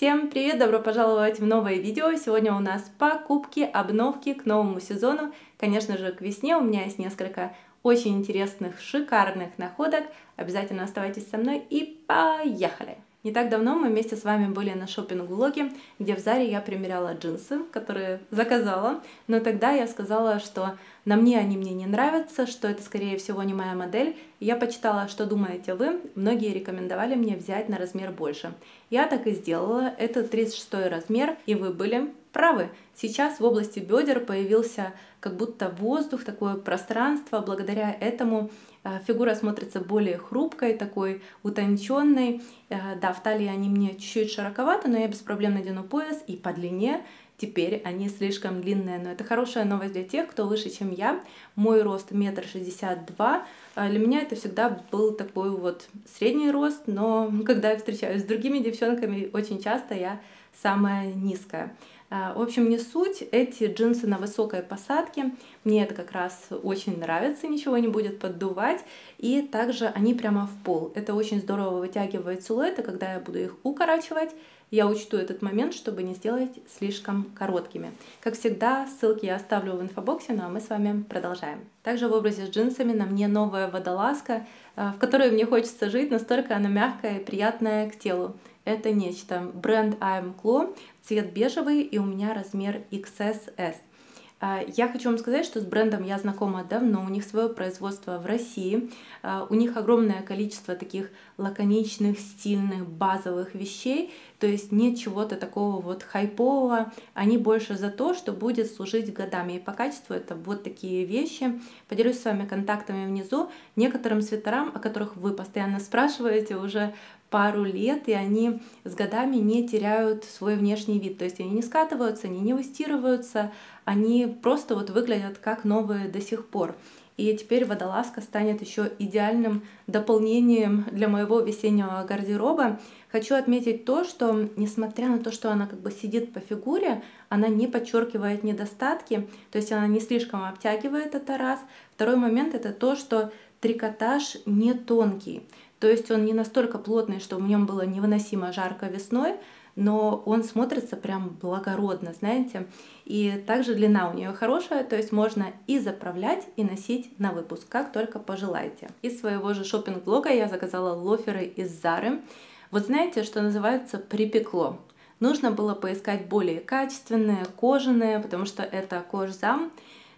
Всем привет! Добро пожаловать в новое видео. Сегодня у нас покупки, обновки к новому сезону. Конечно же, к весне у меня есть несколько очень интересных, шикарных находок. Обязательно оставайтесь со мной и поехали! Не так давно мы вместе с вами были на шопинг-влоге, где в Заре я примеряла джинсы, которые заказала. Но тогда я сказала, что на мне они мне не нравятся, что это, скорее всего, не моя модель. Я почитала, что думаете вы. Многие рекомендовали мне взять на размер больше. Я так и сделала. Это 36 размер, и вы были правы. Сейчас в области бедер появился как будто воздух, такое пространство. Благодаря этому фигура смотрится более хрупкой, такой утонченной. Э, да, в талии они мне чуть-чуть широковаты, но я без проблем надену пояс и по длине теперь они слишком длинные. Но это хорошая новость для тех, кто выше, чем я. Мой рост метр шестьдесят два. А для меня это всегда был такой вот средний рост, но когда я встречаюсь с другими девчонками, очень часто я самая низкая. А, в общем, не суть. Эти джинсы на высокой посадке. Мне это как раз очень нравится, ничего не будет поддувать. И также они прямо в пол. Это очень здорово вытягивает силуэты, когда я буду их укорачивать. Я учту этот момент, чтобы не сделать слишком короткими. Как всегда, ссылки я оставлю в инфобоксе, ну а мы с вами продолжаем. Также в образе с джинсами на мне новая водолазка, а, в которой мне хочется жить, настолько она мягкая и приятная к телу. Это нечто. Бренд I'm Clo, цвет бежевый, и у меня размер XSS. А, я хочу вам сказать, что с брендом я знакома давно, у них свое производство в России, а, у них огромное количество таких лаконичных, стильных, базовых вещей, то есть нет чего-то такого вот хайпового, они больше за то, что будет служить годами, и по качеству это вот такие вещи. Поделюсь с вами контактами внизу, некоторым свитерам, о которых вы постоянно спрашиваете уже пару лет, и они с годами не теряют свой внешний вид. То есть они не скатываются, они не выстирываются, они просто вот выглядят как новые до сих пор. И теперь водолазка станет еще идеальным дополнением для моего весеннего гардероба. Хочу отметить то, что несмотря на то, что она как бы сидит по фигуре, она не подчеркивает недостатки, то есть она не слишком обтягивает это раз. Второй момент это то, что трикотаж не тонкий. То есть он не настолько плотный, что в нем было невыносимо жарко весной, но он смотрится прям благородно, знаете. И также длина у нее хорошая, то есть можно и заправлять, и носить на выпуск, как только пожелаете. Из своего же шопинг-блога я заказала лоферы из Зары. Вот знаете, что называется припекло. Нужно было поискать более качественные, кожаные, потому что это кожзам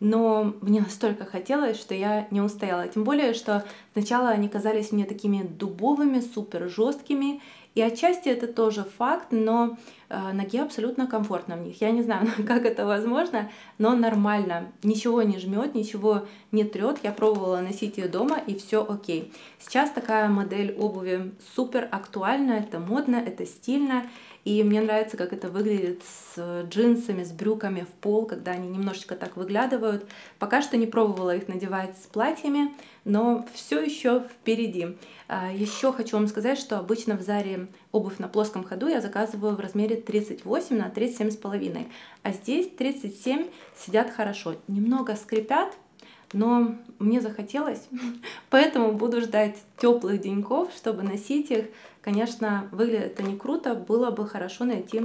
но мне настолько хотелось, что я не устояла. Тем более, что сначала они казались мне такими дубовыми, супер жесткими, и отчасти это тоже факт, но э, ноге абсолютно комфортно в них. Я не знаю, как это возможно, но нормально. Ничего не жмет, ничего не трет. Я пробовала носить ее дома, и все окей. Сейчас такая модель обуви супер актуальна, это модно, это стильно. И мне нравится, как это выглядит с джинсами, с брюками в пол, когда они немножечко так выглядывают. Пока что не пробовала их надевать с платьями, но все еще впереди. А, еще хочу вам сказать, что обычно в Заре обувь на плоском ходу я заказываю в размере 38 на 37,5, а здесь 37 сидят хорошо. Немного скрипят, но мне захотелось, поэтому буду ждать теплых деньков, чтобы носить их. Конечно, выглядит это не круто, было бы хорошо найти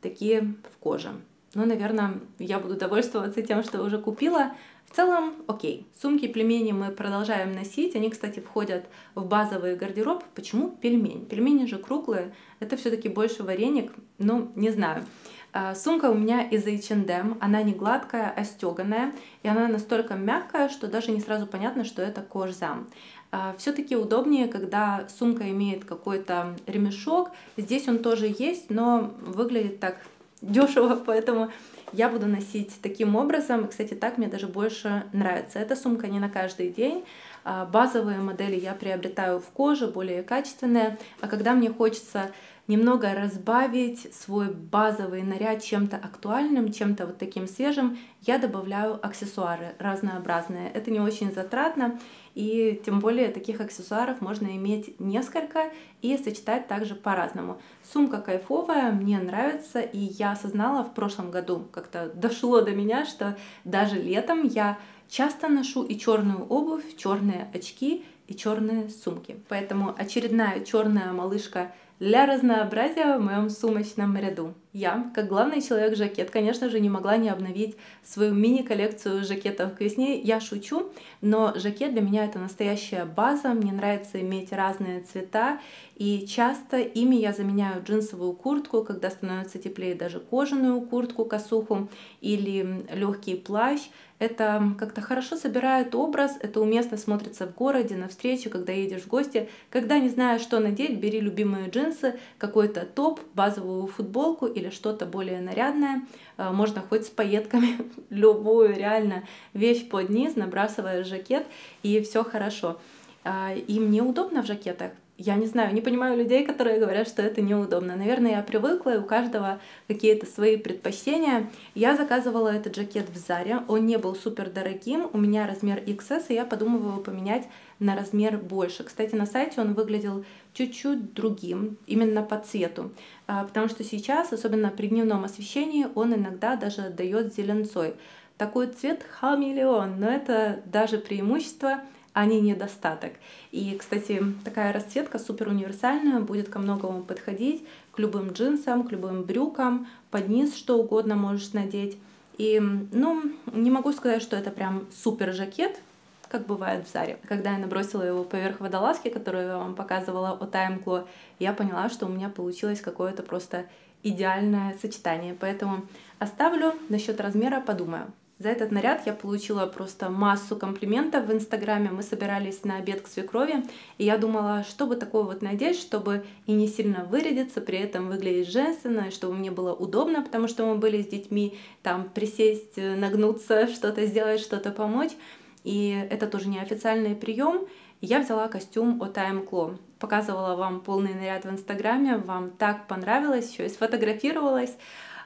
такие в коже. Но, наверное, я буду довольствоваться тем, что уже купила. В целом, окей. Сумки пельмени мы продолжаем носить. Они, кстати, входят в базовый гардероб. Почему пельмень? Пельмени же круглые. Это все-таки больше вареник. Ну, не знаю. А, сумка у меня из H&M, она не гладкая, а стеганая, и она настолько мягкая, что даже не сразу понятно, что это кожзам. А, Все-таки удобнее, когда сумка имеет какой-то ремешок. Здесь он тоже есть, но выглядит так дешево, поэтому я буду носить таким образом. Кстати, так мне даже больше нравится. Эта сумка не на каждый день. А, базовые модели я приобретаю в коже, более качественные. А когда мне хочется немного разбавить свой базовый наряд чем-то актуальным, чем-то вот таким свежим, я добавляю аксессуары разнообразные. Это не очень затратно, и тем более таких аксессуаров можно иметь несколько и сочетать также по-разному. Сумка кайфовая, мне нравится, и я осознала в прошлом году, как-то дошло до меня, что даже летом я часто ношу и черную обувь, черные очки и черные сумки. Поэтому очередная черная малышка для разнообразия в моем сумочном ряду. Я, как главный человек жакет, конечно же, не могла не обновить свою мини-коллекцию жакетов к весне. Я шучу, но жакет для меня это настоящая база. Мне нравится иметь разные цвета, и часто ими я заменяю джинсовую куртку, когда становится теплее, даже кожаную куртку, косуху или легкий плащ. Это как-то хорошо собирает образ, это уместно смотрится в городе, на встрече, когда едешь в гости. Когда не знаешь, что надеть, бери любимые джинсы, какой-то топ, базовую футболку или что-то более нарядное. Э, можно хоть с пайетками, любую реально вещь под низ, набрасываешь жакет, и все хорошо. А, и мне удобно в жакетах я не знаю, не понимаю людей, которые говорят, что это неудобно. Наверное, я привыкла, и у каждого какие-то свои предпочтения. Я заказывала этот жакет в Заре, он не был супер дорогим, у меня размер XS, и я подумываю поменять на размер больше. Кстати, на сайте он выглядел чуть-чуть другим, именно по цвету, а, потому что сейчас, особенно при дневном освещении, он иногда даже отдает зеленцой. Такой цвет хамелеон, но это даже преимущество — а не недостаток. И, кстати, такая расцветка супер универсальная, будет ко многому подходить, к любым джинсам, к любым брюкам, под низ что угодно можешь надеть. И, ну, не могу сказать, что это прям супер жакет, как бывает в Заре. Когда я набросила его поверх водолазки, которую я вам показывала от Таймкло, я поняла, что у меня получилось какое-то просто идеальное сочетание. Поэтому оставлю, насчет размера подумаю. За этот наряд я получила просто массу комплиментов в Инстаграме. Мы собирались на обед к свекрови, и я думала, что бы такое вот надеть, чтобы и не сильно вырядиться, при этом выглядеть женственно, и чтобы мне было удобно, потому что мы были с детьми, там присесть, нагнуться, что-то сделать, что-то помочь. И это тоже не официальный прием. Я взяла костюм от Time Claw. Показывала вам полный наряд в Инстаграме, вам так понравилось, еще и сфотографировалась.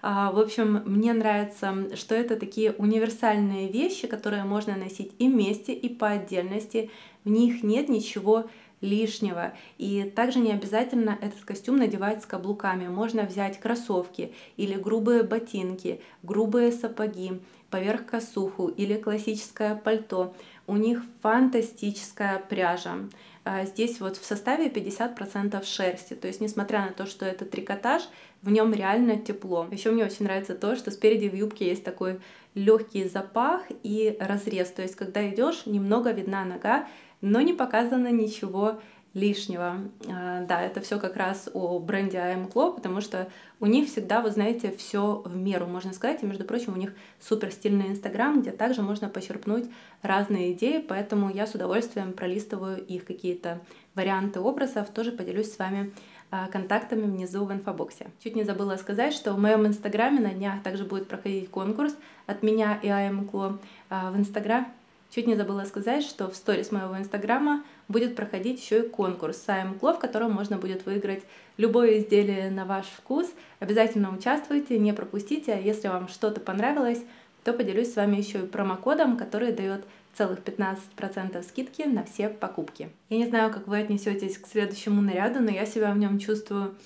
А, в общем, мне нравится, что это такие универсальные вещи, которые можно носить и вместе, и по отдельности. В них нет ничего лишнего. И также не обязательно этот костюм надевать с каблуками. Можно взять кроссовки или грубые ботинки, грубые сапоги, поверх косуху или классическое пальто. У них фантастическая пряжа. А, здесь вот в составе 50% шерсти, то есть несмотря на то, что это трикотаж, в нем реально тепло. Еще мне очень нравится то, что спереди в юбке есть такой легкий запах и разрез, то есть когда идешь, немного видна нога, но не показано ничего лишнего. А, да, это все как раз о бренде Club, потому что у них всегда, вы знаете, все в меру, можно сказать. И, между прочим, у них супер стильный Инстаграм, где также можно почерпнуть разные идеи, поэтому я с удовольствием пролистываю их какие-то варианты образов, тоже поделюсь с вами а, контактами внизу в инфобоксе. Чуть не забыла сказать, что в моем инстаграме на днях также будет проходить конкурс от меня и АМ Кло в инстаграм Чуть не забыла сказать, что в сторис моего инстаграма будет проходить еще и конкурс Сайм Кло, в котором можно будет выиграть любое изделие на ваш вкус. Обязательно участвуйте, не пропустите. А если вам что-то понравилось, то поделюсь с вами еще и промокодом, который дает целых 15% скидки на все покупки. Я не знаю, как вы отнесетесь к следующему наряду, но я себя в нем чувствую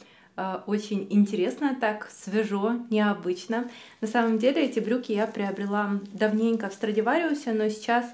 очень интересно, так свежо, необычно. На самом деле эти брюки я приобрела давненько в Страдивариусе, но сейчас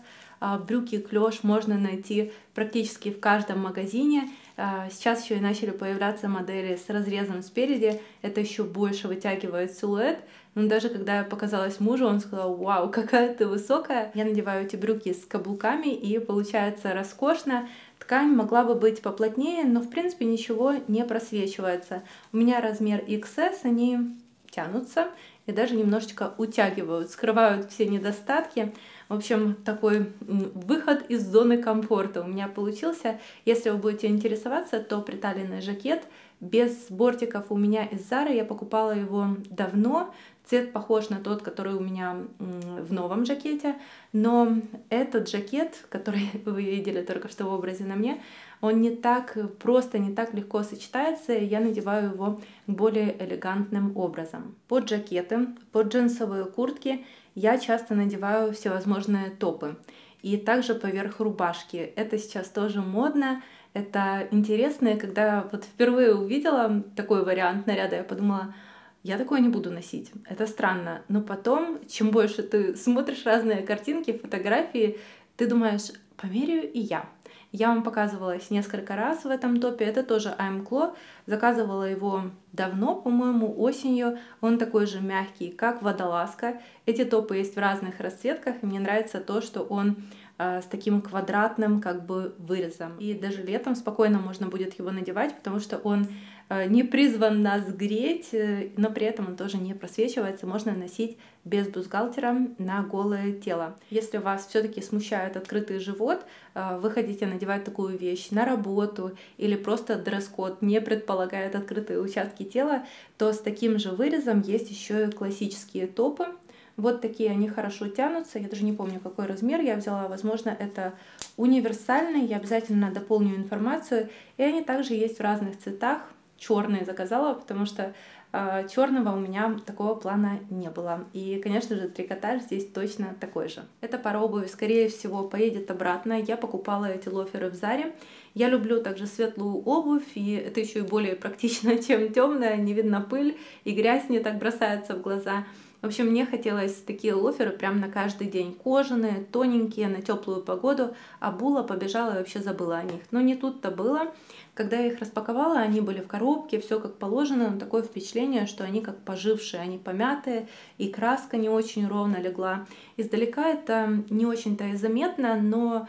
э, брюки клеш можно найти практически в каждом магазине. Э, сейчас еще и начали появляться модели с разрезом спереди. Это еще больше вытягивает силуэт. Но даже когда я показалась мужу, он сказал, вау, какая ты высокая. Я надеваю эти брюки с каблуками и получается роскошно. Ткань могла бы быть поплотнее, но в принципе ничего не просвечивается. У меня размер XS, они тянутся и даже немножечко утягивают, скрывают все недостатки. В общем, такой выход из зоны комфорта у меня получился. Если вы будете интересоваться, то приталенный жакет без бортиков у меня из Зары. Я покупала его давно, Цвет похож на тот, который у меня в новом жакете, но этот жакет, который вы видели только что в образе на мне, он не так просто, не так легко сочетается, и я надеваю его более элегантным образом. Под жакеты, под джинсовые куртки я часто надеваю всевозможные топы. И также поверх рубашки. Это сейчас тоже модно, это интересно. И когда вот впервые увидела такой вариант наряда, я подумала, я такое не буду носить. Это странно. Но потом, чем больше ты смотришь разные картинки, фотографии, ты думаешь, померяю и я. Я вам показывалась несколько раз в этом топе. Это тоже I'm Clo. Заказывала его давно, по-моему, осенью. Он такой же мягкий, как водолазка. Эти топы есть в разных расцветках. И мне нравится то, что он э, с таким квадратным как бы вырезом. И даже летом спокойно можно будет его надевать, потому что он не призван нас греть, э, но при этом он тоже не просвечивается, можно носить без бюстгальтера на голое тело. Если вас все-таки смущает открытый живот, э, вы хотите надевать такую вещь на работу или просто дресс-код не предполагает открытые участки тела, то с таким же вырезом есть еще и классические топы, вот такие они хорошо тянутся. Я даже не помню, какой размер я взяла. Возможно, это универсальный. Я обязательно дополню информацию. И они также есть в разных цветах черные заказала, потому что э, черного у меня такого плана не было. И, конечно же, трикотаж здесь точно такой же. Эта пара обуви, скорее всего, поедет обратно. Я покупала эти лоферы в Заре. Я люблю также светлую обувь, и это еще и более практично, чем темная. Не видно пыль, и грязь не так бросается в глаза. В общем, мне хотелось такие лоферы прям на каждый день. Кожаные, тоненькие, на теплую погоду. А була побежала и вообще забыла о них. Но не тут-то было. Когда я их распаковала, они были в коробке, все как положено, но такое впечатление, что они как пожившие, они помятые, и краска не очень ровно легла. Издалека это не очень-то и заметно, но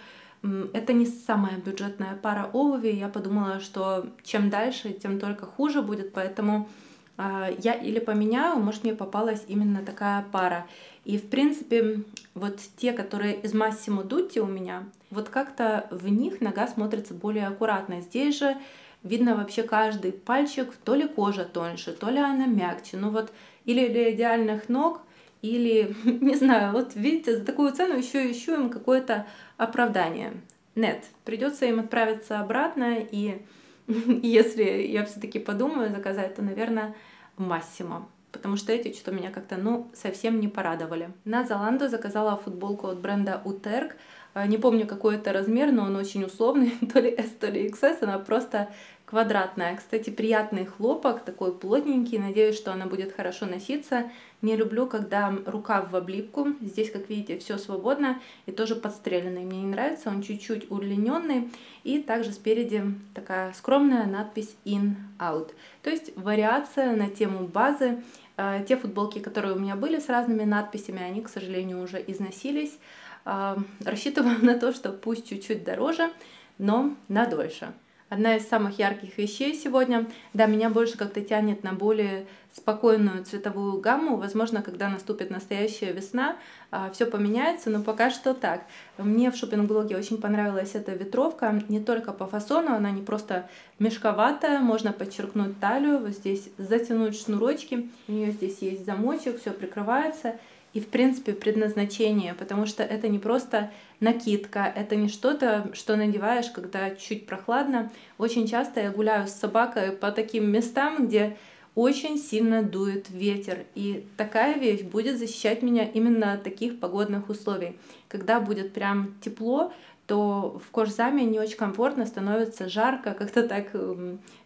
это не самая бюджетная пара обуви. Я подумала, что чем дальше, тем только хуже будет, поэтому я или поменяю, может мне попалась именно такая пара. И в принципе, вот те, которые из Massimo Dutti у меня, вот как-то в них нога смотрится более аккуратно. Здесь же видно вообще каждый пальчик, то ли кожа тоньше, то ли она мягче. Ну вот или для идеальных ног, или, не знаю, вот видите, за такую цену еще ищу им какое-то оправдание. Нет, придется им отправиться обратно, и если я все-таки подумаю заказать, то, наверное, Массимо. Потому что эти что-то меня как-то, ну, совсем не порадовали. На Золанду заказала футболку от бренда Утерк. А, не помню, какой это размер, но он очень условный, то ли S, то ли XS, она просто квадратная. Кстати, приятный хлопок, такой плотненький, надеюсь, что она будет хорошо носиться. Не люблю, когда рукав в облипку, здесь, как видите, все свободно и тоже подстреленный. Мне не нравится, он чуть-чуть удлиненный. И также спереди такая скромная надпись In Out. То есть вариация на тему базы. А, те футболки, которые у меня были с разными надписями, они, к сожалению, уже износились. Рассчитываю на то, что пусть чуть-чуть дороже, но на дольше. Одна из самых ярких вещей сегодня. Да, меня больше как-то тянет на более спокойную цветовую гамму. Возможно, когда наступит настоящая весна, а, все поменяется, но пока что так. Мне в шопинг-блоге очень понравилась эта ветровка. Не только по фасону, она не просто мешковатая, можно подчеркнуть талию, вот здесь затянуть шнурочки. У нее здесь есть замочек, все прикрывается и, в принципе, предназначение, потому что это не просто накидка, это не что-то, что надеваешь, когда чуть прохладно. Очень часто я гуляю с собакой по таким местам, где очень сильно дует ветер, и такая вещь будет защищать меня именно от таких погодных условий. Когда будет прям тепло, то в кожзаме не очень комфортно, становится жарко, как-то так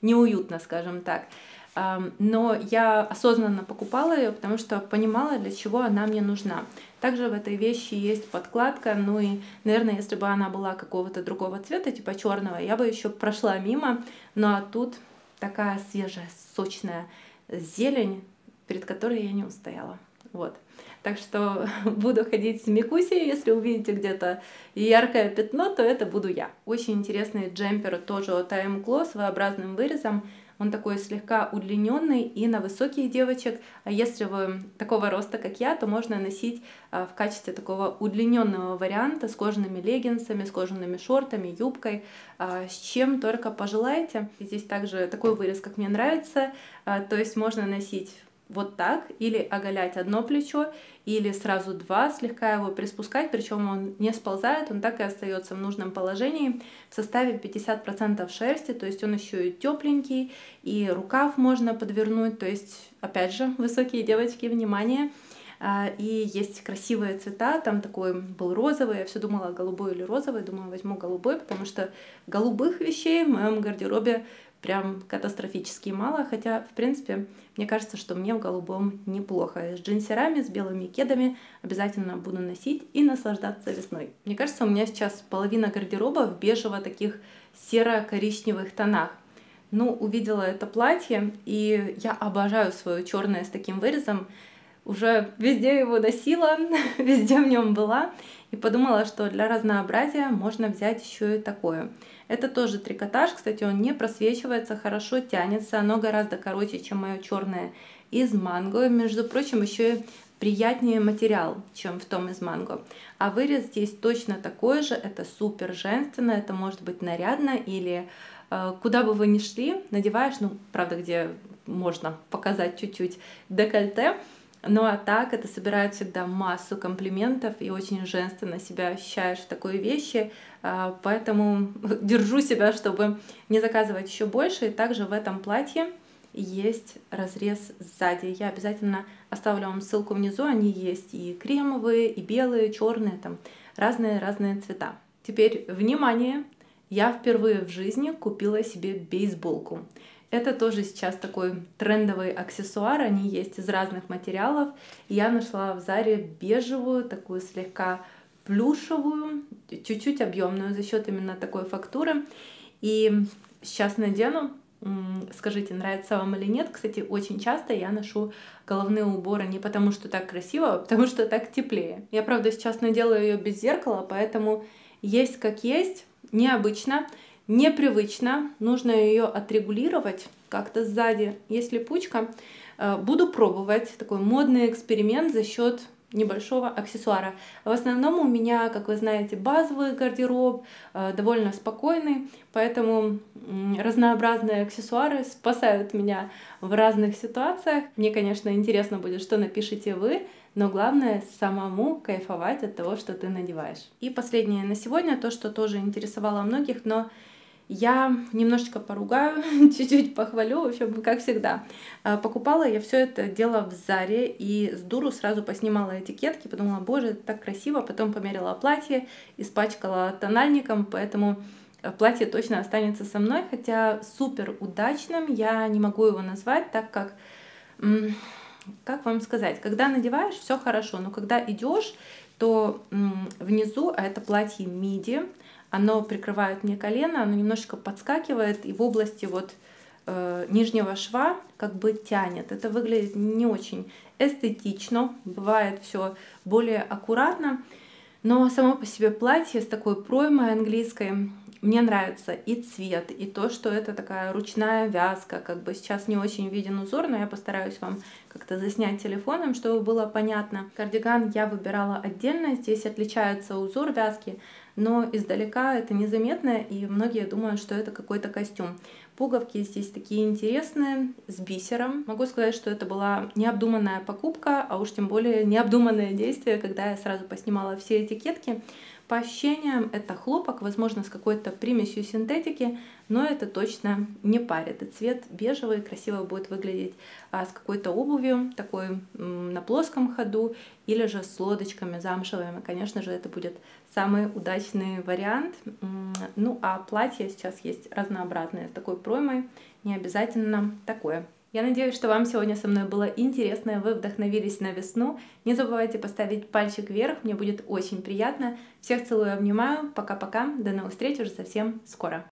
неуютно, скажем так но я осознанно покупала ее, потому что понимала, для чего она мне нужна. Также в этой вещи есть подкладка, ну и, наверное, если бы она была какого-то другого цвета, типа черного, я бы еще прошла мимо, ну а тут такая свежая, сочная зелень, перед которой я не устояла. Вот. Так что буду ходить с Микусей, если увидите где-то яркое пятно, то это буду я. Очень интересный джемпер тоже от AM Glow с V-образным вырезом. Он такой слегка удлиненный и на высоких девочек. А если вы такого роста, как я, то можно носить а, в качестве такого удлиненного варианта с кожаными леггинсами, с кожаными шортами, юбкой, а, с чем только пожелаете. Здесь также такой вырез, как мне нравится. А, то есть можно носить вот так, или оголять одно плечо, или сразу два, слегка его приспускать, причем он не сползает, он так и остается в нужном положении. В составе 50% шерсти, то есть он еще и тепленький, и рукав можно подвернуть, то есть, опять же, высокие девочки, внимание, а, и есть красивые цвета, там такой был розовый, я все думала, голубой или розовый, думаю, возьму голубой, потому что голубых вещей в моем гардеробе прям катастрофически мало, хотя, в принципе, мне кажется, что мне в голубом неплохо. С джинсерами, с белыми кедами обязательно буду носить и наслаждаться весной. Мне кажется, у меня сейчас половина гардероба в бежево таких серо-коричневых тонах. Ну, увидела это платье, и я обожаю свое черное с таким вырезом. Уже везде его носила, везде в нем была, и подумала, что для разнообразия можно взять еще и такое. Это тоже трикотаж, кстати, он не просвечивается, хорошо тянется, оно гораздо короче, чем мое черное из манго. Между прочим, еще и приятнее материал, чем в том из манго. А вырез здесь точно такой же, это супер женственно, это может быть нарядно или э, куда бы вы ни шли, надеваешь, ну, правда, где можно показать чуть-чуть декольте, ну а так это собирает всегда массу комплиментов и очень женственно себя ощущаешь в такой вещи, а, поэтому держу себя, чтобы не заказывать еще больше. И также в этом платье есть разрез сзади. Я обязательно оставлю вам ссылку внизу. Они есть и кремовые, и белые, черные, там разные-разные цвета. Теперь, внимание! Я впервые в жизни купила себе бейсболку. Это тоже сейчас такой трендовый аксессуар, они есть из разных материалов. Я нашла в Заре бежевую, такую слегка плюшевую, чуть-чуть объемную за счет именно такой фактуры. И сейчас надену, скажите, нравится вам или нет. Кстати, очень часто я ношу головные уборы не потому, что так красиво, а потому что так теплее. Я, правда, сейчас надела ее без зеркала, поэтому есть как есть, необычно непривычно, нужно ее отрегулировать как-то сзади. Есть липучка. Э, буду пробовать такой модный эксперимент за счет небольшого аксессуара. В основном у меня, как вы знаете, базовый гардероб, э, довольно спокойный, поэтому разнообразные аксессуары спасают меня в разных ситуациях. Мне, конечно, интересно будет, что напишите вы, но главное самому кайфовать от того, что ты надеваешь. И последнее на сегодня, то, что тоже интересовало многих, но я немножечко поругаю, чуть-чуть похвалю, в общем, как всегда. А, покупала я все это дело в Заре и с дуру сразу поснимала этикетки, подумала, боже, это так красиво, потом померила платье, испачкала тональником, поэтому э, платье точно останется со мной, хотя супер удачным я не могу его назвать, так как, как вам сказать, когда надеваешь, все хорошо, но когда идешь, то внизу, а это платье миди, оно прикрывает мне колено, оно немножко подскакивает и в области вот э, нижнего шва как бы тянет. Это выглядит не очень эстетично, бывает все более аккуратно, но само по себе платье с такой проймой английской мне нравится и цвет, и то, что это такая ручная вязка, как бы сейчас не очень виден узор, но я постараюсь вам как-то заснять телефоном, чтобы было понятно. Кардиган я выбирала отдельно, здесь отличается узор вязки, но издалека это незаметно, и многие думают, что это какой-то костюм. Пуговки здесь такие интересные, с бисером. Могу сказать, что это была необдуманная покупка, а уж тем более необдуманное действие, когда я сразу поснимала все этикетки. По ощущениям это хлопок, возможно, с какой-то примесью синтетики, но это точно не парит. И цвет бежевый, красиво будет выглядеть а, с какой-то обувью, такой на плоском ходу, или же с лодочками замшевыми. Конечно же, это будет самый удачный вариант. Ну, а платье сейчас есть разнообразное с такой проймой, не обязательно такое. Я надеюсь, что вам сегодня со мной было интересно, вы вдохновились на весну. Не забывайте поставить пальчик вверх, мне будет очень приятно. Всех целую, обнимаю. Пока-пока, до новых встреч уже совсем скоро.